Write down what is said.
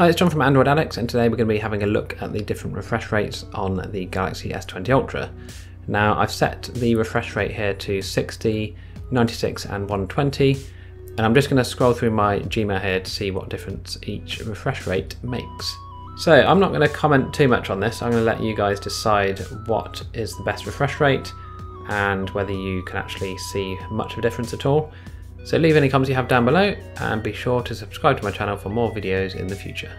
Hi, it's John from Android Addicts, and today we're going to be having a look at the different refresh rates on the Galaxy S20 Ultra. Now, I've set the refresh rate here to 60, 96, and 120, and I'm just going to scroll through my Gmail here to see what difference each refresh rate makes. So, I'm not going to comment too much on this, I'm going to let you guys decide what is the best refresh rate and whether you can actually see much of a difference at all. So leave any comments you have down below and be sure to subscribe to my channel for more videos in the future.